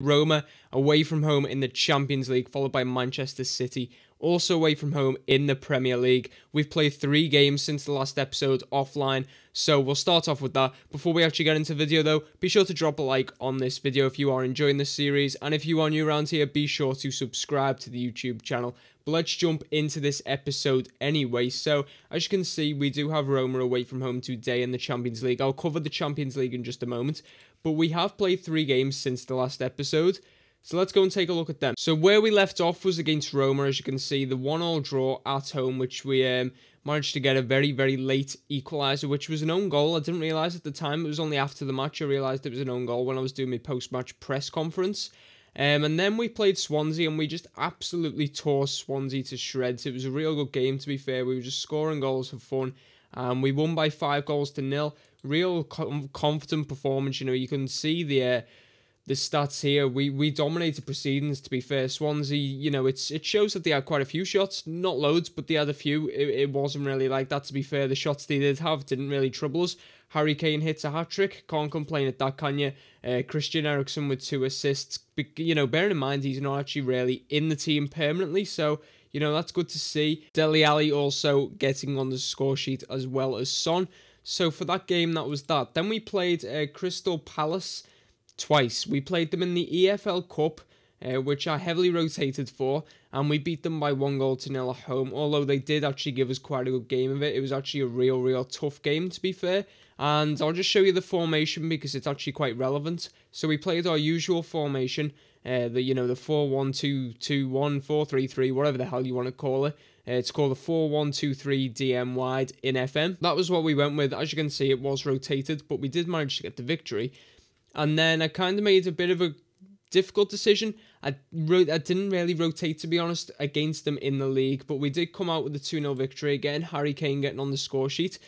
Roma away from home in the Champions League, followed by Manchester City also away from home in the Premier League. We've played three games since the last episode offline, so we'll start off with that. Before we actually get into the video though, be sure to drop a like on this video if you are enjoying this series, and if you are new around here, be sure to subscribe to the YouTube channel. But let's jump into this episode anyway. So, as you can see, we do have Roma away from home today in the Champions League. I'll cover the Champions League in just a moment, but we have played three games since the last episode. So let's go and take a look at them. So where we left off was against Roma, as you can see, the one-all draw at home, which we um, managed to get a very, very late equaliser, which was an own goal. I didn't realise at the time. It was only after the match I realised it was an own goal when I was doing my post-match press conference. Um, and then we played Swansea and we just absolutely tore Swansea to shreds. It was a real good game, to be fair. We were just scoring goals for fun. Um, we won by five goals to nil. Real confident performance. You know, you can see the... Uh, the stats here, we we dominated proceedings. To be fair, Swansea, you know, it's it shows that they had quite a few shots, not loads, but they had a few. It, it wasn't really like that. To be fair, the shots they did have didn't really trouble us. Harry Kane hits a hat trick. Can't complain at that, can you? Uh, Christian Eriksen with two assists. You know, bearing in mind he's not actually really in the team permanently, so you know that's good to see. Dele Alli also getting on the score sheet as well as Son. So for that game, that was that. Then we played uh, Crystal Palace twice. We played them in the EFL Cup, uh, which I heavily rotated for, and we beat them by one goal to nil at home. Although they did actually give us quite a good game of it. It was actually a real, real tough game to be fair. And I'll just show you the formation because it's actually quite relevant. So we played our usual formation, uh, the you know the four one two two one four three three, whatever the hell you want to call it. Uh, it's called the 4123 DM wide in FM. That was what we went with. As you can see, it was rotated, but we did manage to get the victory. And then I kind of made a bit of a difficult decision. I I didn't really rotate to be honest against them in the league, but we did come out with a 2-0 victory again. Harry Kane getting on the score sheet.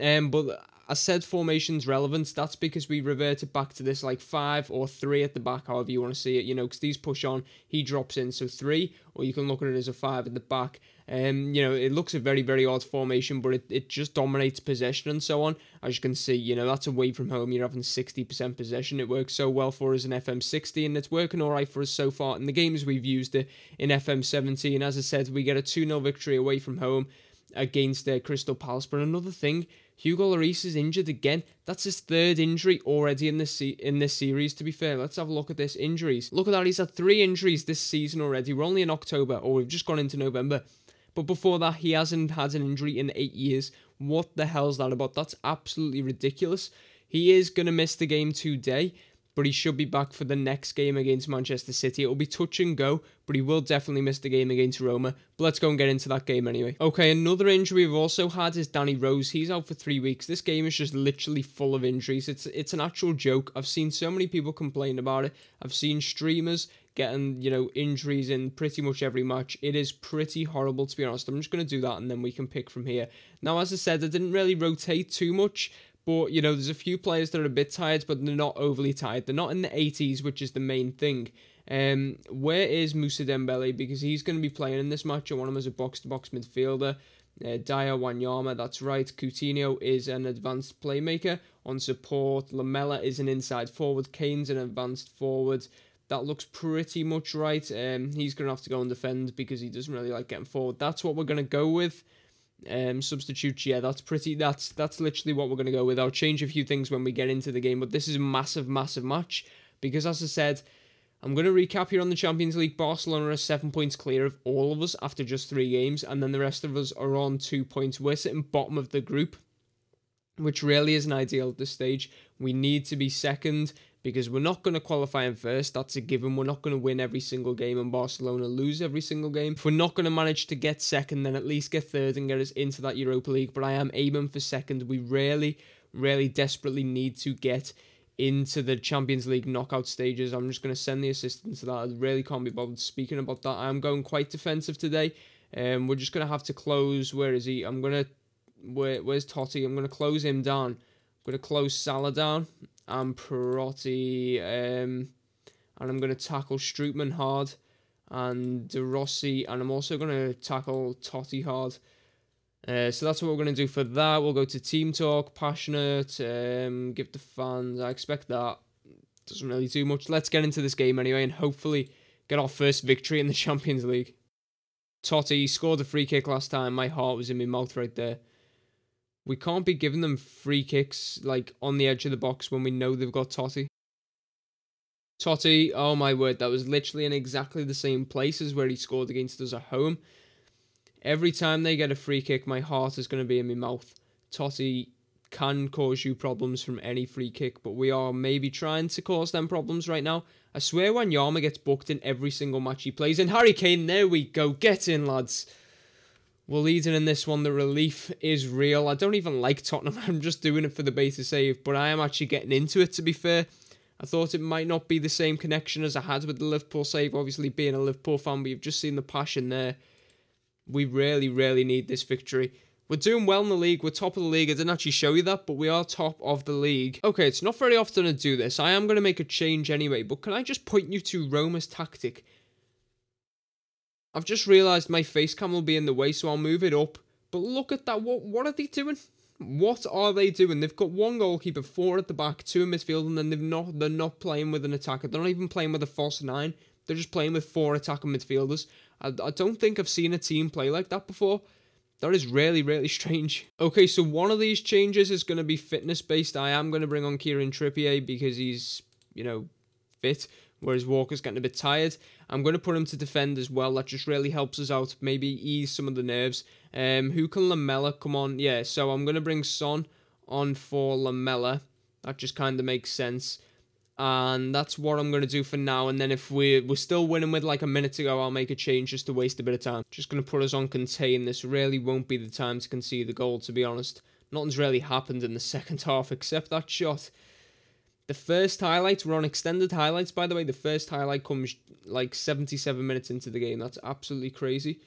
Um, but I said formation's relevance, That's because we reverted back to this like five or three at the back, however you want to see it. You know, because these push on, he drops in, so three, or you can look at it as a five at the back. Um, you know, it looks a very, very odd formation, but it, it just dominates possession and so on. As you can see, you know, that's away from home. You're having 60% possession. It works so well for us in FM16, and it's working all right for us so far in the games we've used it in FM17. And as I said, we get a 2 0 victory away from home against uh, Crystal Palace. But another thing, Hugo Lloris is injured again. That's his third injury already in this in this series. To be fair, let's have a look at this injuries. Look at that. He's had three injuries this season already. We're only in October, or we've just gone into November. But before that, he hasn't had an injury in eight years. What the hell's that about? That's absolutely ridiculous. He is going to miss the game today, but he should be back for the next game against Manchester City. It'll be touch and go, but he will definitely miss the game against Roma. But let's go and get into that game anyway. Okay, another injury we've also had is Danny Rose. He's out for three weeks. This game is just literally full of injuries. It's it's an actual joke. I've seen so many people complain about it. I've seen streamers getting, you know, injuries in pretty much every match. It is pretty horrible, to be honest. I'm just going to do that and then we can pick from here. Now, as I said, I didn't really rotate too much. But, you know, there's a few players that are a bit tired, but they're not overly tired. They're not in the 80s, which is the main thing. Um, where is Moussa Dembele? Because he's going to be playing in this match. I want him as a box-to-box midfielder. Uh, Dier Wanyama, that's right. Coutinho is an advanced playmaker. On support, Lamela is an inside forward. Kane's an advanced forward. That looks pretty much right. Um, he's going to have to go and defend because he doesn't really like getting forward. That's what we're going to go with. Um, substitutes, yeah, that's pretty. That's that's literally what we're going to go with. I'll change a few things when we get into the game, but this is a massive, massive match because, as I said, I'm going to recap here on the Champions League. Barcelona are seven points clear of all of us after just three games, and then the rest of us are on two points. We're sitting bottom of the group, which really isn't ideal at this stage. We need to be second because we're not going to qualify in first. That's a given. We're not going to win every single game and Barcelona lose every single game. If we're not going to manage to get second, then at least get third and get us into that Europa League. But I am aiming for second. We really, really desperately need to get into the Champions League knockout stages. I'm just going to send the assistant to that. I really can't be bothered speaking about that. I'm going quite defensive today. Um, we're just going to have to close. Where is he? I'm going to. Where, where's Totti? I'm going to close him down. I'm going to close Salah down and Perotti, um, and I'm going to tackle Strootman hard and De Rossi, and I'm also going to tackle Totti hard. Uh, so that's what we're going to do for that. We'll go to team talk, passionate, um, give the fans. I expect that. doesn't really do much. Let's get into this game anyway and hopefully get our first victory in the Champions League. Totti scored a free kick last time. My heart was in my mouth right there. We can't be giving them free kicks like on the edge of the box when we know they've got Totti. Totti, oh my word, that was literally in exactly the same place as where he scored against us at home. Every time they get a free kick, my heart is going to be in my mouth. Totti can cause you problems from any free kick, but we are maybe trying to cause them problems right now. I swear Wanyama gets booked in every single match he plays. And Harry Kane, there we go. Get in, lads. We're leading in this one. The relief is real. I don't even like Tottenham. I'm just doing it for the beta save, but I am actually getting into it, to be fair. I thought it might not be the same connection as I had with the Liverpool save. Obviously, being a Liverpool fan, you've just seen the passion there. We really, really need this victory. We're doing well in the league. We're top of the league. I didn't actually show you that, but we are top of the league. Okay, it's not very often I do this. I am going to make a change anyway, but can I just point you to Roma's tactic? I've just realised my face cam will be in the way, so I'll move it up. But look at that. What, what are they doing? What are they doing? They've got one goalkeeper, four at the back, two in midfield, and then they've not they're not playing with an attacker. They're not even playing with a false nine. They're just playing with four attacking midfielders. I, I don't think I've seen a team play like that before. That is really, really strange. Okay, so one of these changes is going to be fitness based. I am going to bring on Kieran Trippier because he's, you know, fit, whereas Walker's getting a bit tired. I'm going to put him to defend as well. That just really helps us out. Maybe ease some of the nerves. Um, who can Lamela come on? Yeah, so I'm going to bring Son on for Lamela. That just kind of makes sense. And that's what I'm going to do for now. And then if we're, we're still winning with like a minute to go, I'll make a change just to waste a bit of time. Just going to put us on contain. This really won't be the time to concede the goal, to be honest. Nothing's really happened in the second half except that shot. The first highlight, we're on extended highlights, by the way. The first highlight comes like 77 minutes into the game. That's absolutely crazy.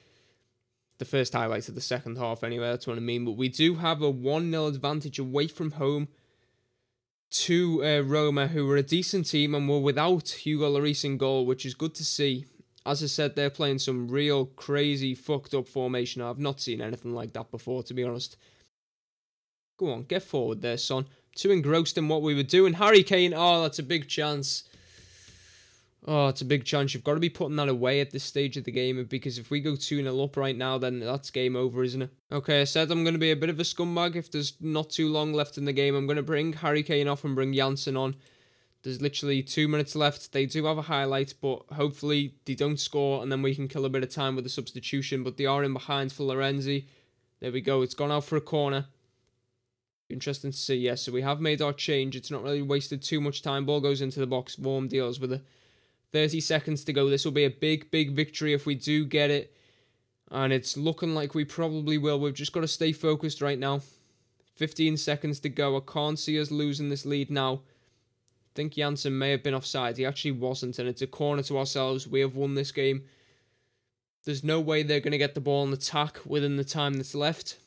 The first highlight of the second half, anyway, that's what I mean. But we do have a 1 0 advantage away from home to uh, Roma, who were a decent team and were without Hugo Lloris in goal, which is good to see. As I said, they're playing some real crazy, fucked up formation. I've not seen anything like that before, to be honest. Go on, get forward there, son. Too engrossed in what we were doing. Harry Kane, oh, that's a big chance. Oh, it's a big chance. You've got to be putting that away at this stage of the game because if we go 2 0 up right now, then that's game over, isn't it? Okay, I said I'm going to be a bit of a scumbag if there's not too long left in the game. I'm going to bring Harry Kane off and bring Janssen on. There's literally two minutes left. They do have a highlight, but hopefully they don't score and then we can kill a bit of time with a substitution. But they are in behind for Lorenzi. There we go. It's gone out for a corner. Interesting to see. Yes, so we have made our change. It's not really wasted too much time. Ball goes into the box. Vorm deals with it. 30 seconds to go. This will be a big, big victory if we do get it. And it's looking like we probably will. We've just got to stay focused right now. 15 seconds to go. I can't see us losing this lead now. I think Janssen may have been offside. He actually wasn't. And it's a corner to ourselves. We have won this game. There's no way they're going to get the ball on attack within the time that's left.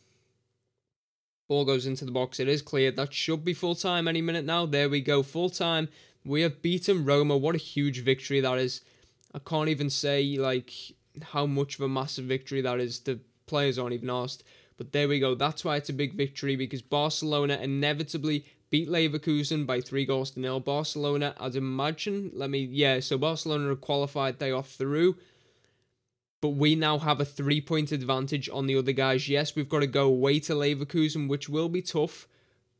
Ball goes into the box. It is cleared. That should be full time any minute now. There we go. Full time. We have beaten Roma. What a huge victory that is. I can't even say like how much of a massive victory that is. The players aren't even asked. But there we go. That's why it's a big victory because Barcelona inevitably beat Leverkusen by three goals to nil. Barcelona, I'd imagine, let me, yeah, so Barcelona are qualified, they are through. But we now have a three point advantage on the other guys. Yes, we've got to go away to Leverkusen, which will be tough.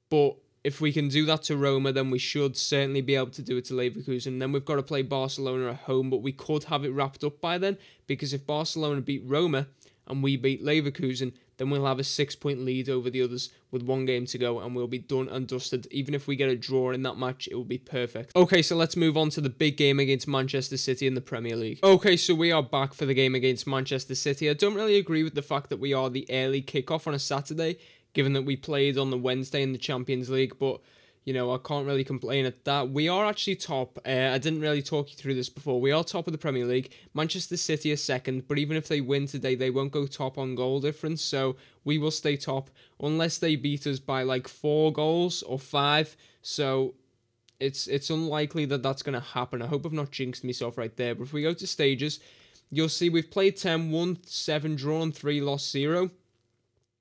But if we can do that to Roma, then we should certainly be able to do it to Leverkusen. Then we've got to play Barcelona at home, but we could have it wrapped up by then because if Barcelona beat Roma and we beat Leverkusen, then we'll have a six point lead over the others with one game to go and we'll be done and dusted. Even if we get a draw in that match, it will be perfect. Okay, so let's move on to the big game against Manchester City in the Premier League. Okay, so we are back for the game against Manchester City. I don't really agree with the fact that we are the early kickoff on a Saturday given that we played on the Wednesday in the Champions League. But you know, I can't really complain at that. We are actually top. Uh, I didn't really talk you through this before. We are top of the Premier League. Manchester City is second, but even if they win today, they won't go top on goal difference. So we will stay top unless they beat us by like four goals or five. So it's it's unlikely that that's going to happen. I hope I've not jinxed myself right there. But if we go to stages, you'll see we've played 10, 1, 7, drawn 3, lost 0.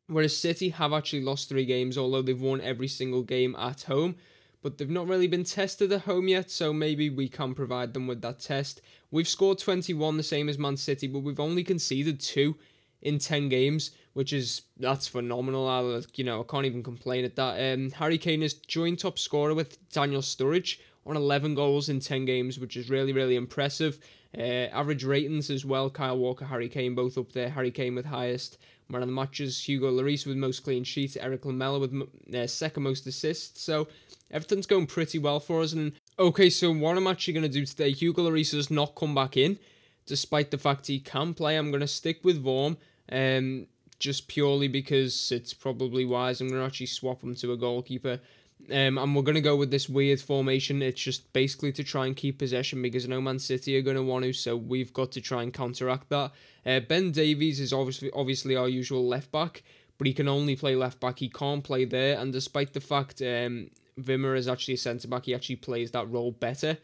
Whereas City have actually lost three games, although they've won every single game at home. but they've not really been tested at home yet, so maybe we can provide them with that test. We've scored 21, the same as Man City, but we've only conceded two in 10 games, which is that's phenomenal. I, you know, I can't even complain at that. Um, Harry Kane is joint top scorer with Daniel Sturridge on 11 goals in 10 games, which is really, really impressive. Uh, average ratings as well. Kyle Walker, Harry Kane, both up there. Harry Kane with highest man of the matches. Hugo Lloris with most clean sheets. Eric Lamela with uh, second most assists. So everything's going pretty well for us. And okay, so what I'm actually going to do today, Hugo Lloris has not come back in, despite the fact he can play. I'm going to stick with Vorm. Um, just purely because it's probably wise. I'm going to actually swap him to a goalkeeper. Um, and we're going to go with this weird formation. It's just basically to try and keep possession because no Man City are going to want to, so we've got to try and counteract that. Uh, ben Davies is obviously obviously our usual left back, but he can only play left back. He can't play there, and despite the fact um, Wimmer is actually a centre back, he actually plays that role better.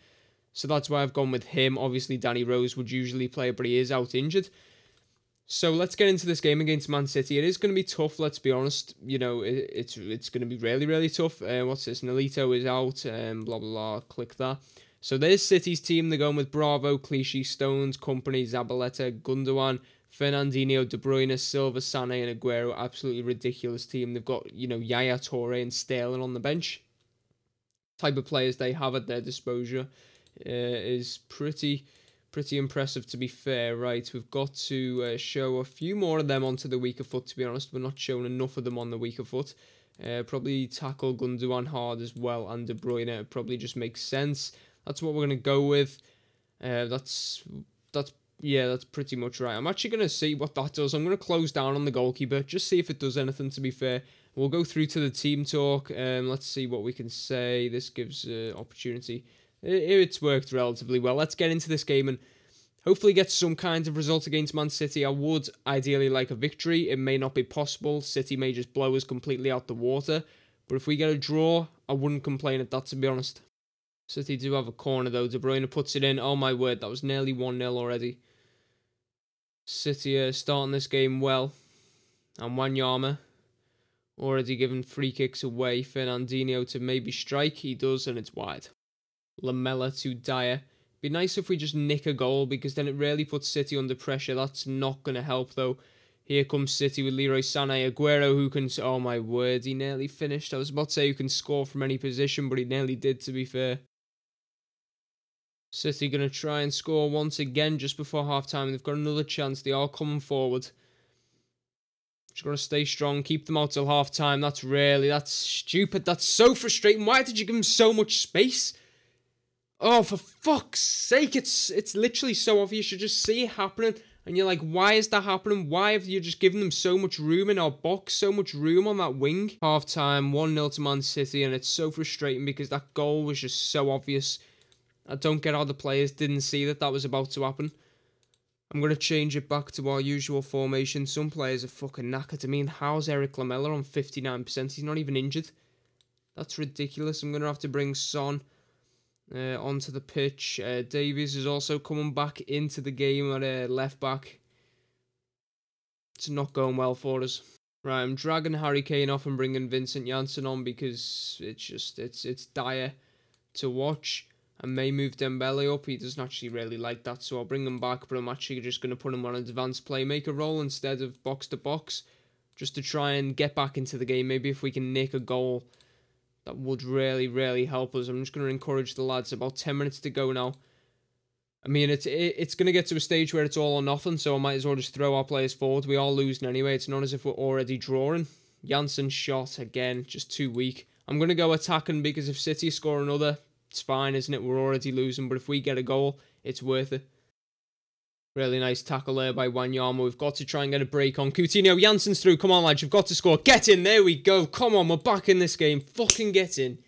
So that's why I've gone with him. Obviously, Danny Rose would usually play, but he is out injured. So let's get into this game against Man City. It is going to be tough, let's be honest. You know, it, it's it's going to be really, really tough. Uh, what's this? Nolito is out, um, blah, blah, blah. Click that. So there's City's team. They're going with Bravo, Clichy, Stones, Kompany, Zabaleta, Gundogan, Fernandinho, De Bruyne, Silva, Sané, and Aguero. Absolutely ridiculous team. They've got, you know, Yaya Toure and Sterling on the bench. Type of players they have at their disposal uh, is pretty pretty impressive to be fair. Right, we've got to uh, show a few more of them onto the weaker foot. To be honest, we're not showing enough of them on the weaker foot. Uh, probably tackle Gundogan hard as well and De Bruyne. It probably just makes sense. That's what we're gonna go with. Uh, that's that's yeah, that's pretty much right. I'm actually gonna see what that does. I'm gonna close down on the goalkeeper, just see if it does anything. To be fair, we'll go through to the team talk. Um, let's see what we can say. This gives uh, opportunity it's worked relatively well. Let's get into this game and hopefully get some kind of result against Man City. I would ideally like a victory. It may not be possible. City may just blow us completely out the water. But if we get a draw, I wouldn't complain at that, to be honest. City do have a corner, though. De Bruyne puts it in. Oh, my word. That was nearly 1-0 already. City are starting this game well. And Wanyama already given free kicks away. Fernandinho to maybe strike. He does, and it's wide. Lamela to Dier. Be nice if we just nick a goal because then it really puts City under pressure. That's not going to help though. Here comes City with Leroy Sané. Aguero who can... Oh my word, he nearly finished. I was about to say who can score from any position, but he nearly did to be fair. City going to try and score once again just before half time. They've got another chance. They are coming forward. Just going to stay strong, keep them out till half time. That's really, that's stupid. That's so frustrating. Why did you give them so much space? Oh, for fuck's sake, it's it's literally so obvious. You just see it happening, and you're like, why is that happening? Why have you just given them so much room in our box, so much room on that wing? Half time, 1 0 to Man City, and it's so frustrating because that goal was just so obvious. I don't get how the players didn't see that that was about to happen. I'm going to change it back to our usual formation. Some players are fucking knackered. I mean, how's Eric Lamela on 59%? He's not even injured. That's ridiculous. I'm going to have to bring Son uh, onto the pitch. Uh, Davies is also coming back into the game at uh, left back. It's not going well for us. Right, I'm dragging Harry Kane off and bringing Vincent Janssen on because it's just it's it's dire to watch. I may move Dembele up. He doesn't actually really like that, so I'll bring him back. But I'm actually just going to put him on an advanced playmaker role instead of box to box, just to try and get back into the game. Maybe if we can nick a goal that would really, really help us. I'm just going to encourage the lads. About 10 minutes to go now. I mean, it's it, it's going to get to a stage where it's all or nothing, so I might as well just throw our players forward. We are losing anyway. It's not as if we're already drawing. Janssen shot again, just too weak. I'm going to go attacking because if City score another, it's fine, isn't it? We're already losing, but if we get a goal, it's worth it. Really nice tackle there by Wanyama. We've got to try and get a break on Coutinho. Janssen's through. Come on, lads. You've got to score. Get in. There we go. Come on. We're back in this game. Fucking get in.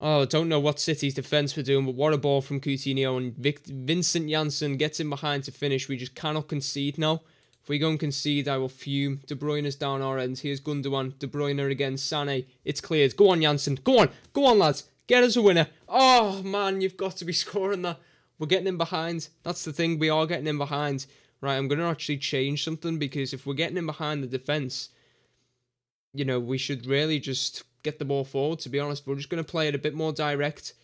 Oh, don't know what City's defence were doing, but what a ball from Coutinho. And Vic Vincent Janssen gets in behind to finish. We just cannot concede now. If we go and concede, I will fume. De Bruyne is down our end. Here's Gundogan. De Bruyne again. Sané. It's cleared. Go on, Janssen. Go on. Go on, lads. Get us a winner. Oh, man. You've got to be scoring that. We're getting in behind. That's the thing. We are getting in behind. Right, I'm going to actually change something because if we're getting in behind the defence, you know, we should really just get the ball forward, to be honest. We're just going to play it a bit more direct,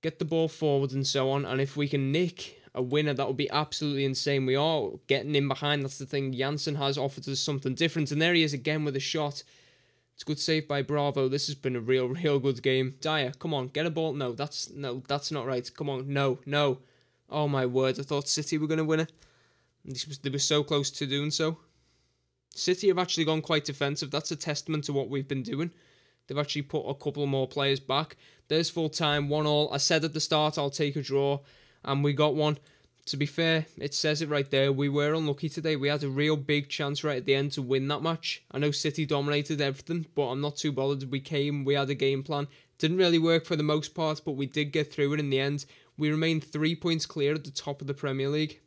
get the ball forward and so on. And if we can nick a winner, that would be absolutely insane. We are getting in behind. That's the thing. Janssen has offered us something different. And there he is again with a shot. It's good save by Bravo. This has been a real, real good game. Dier, come on, get a ball. No, that's no, that's not right. Come on, no, no. Oh my word! I thought City were going to win it. They were so close to doing so. City have actually gone quite defensive. That's a testament to what we've been doing. They've actually put a couple more players back. There's full time, one all. I said at the start I'll take a draw, and we got one to be fair, it says it right there. We were unlucky today. We had a real big chance right at the end to win that match. I know City dominated everything, but I'm not too bothered. We came, we had a game plan. Didn't really work for the most part, but we did get through it in the end. We remain three points clear at the top of the Premier League.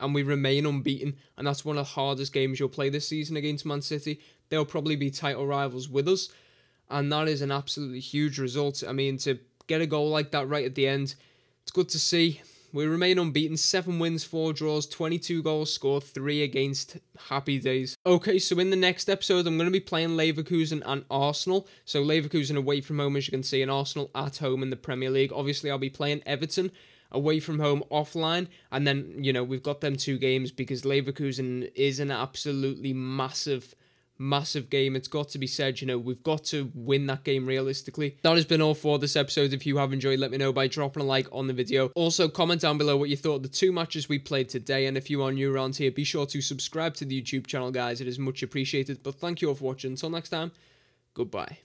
And we remain unbeaten, and that's one of the hardest games you'll play this season against Man City. They'll probably be title rivals with us, and that is an absolutely huge result. I mean, to get a goal like that right at the end, it's good to see. We remain unbeaten, 7 wins, 4 draws, 22 goals scored, 3 against. Happy days. Okay, so in the next episode, I'm going to be playing Leverkusen and Arsenal. So Leverkusen away from home, as you can see, and Arsenal at home in the Premier League. Obviously, I'll be playing Everton away from home offline and then you know we've got them two games because Leverkusen is an absolutely massive massive game. It's got to be said, you know, we've got to win that game realistically. That has been all for this episode. If you have enjoyed, let me know by dropping a like on the video. Also, comment down below what you thought the two matches we played today. And if you are new around here, be sure to subscribe to the YouTube channel, guys. It is much appreciated. But thank you all for watching. Until next time, goodbye.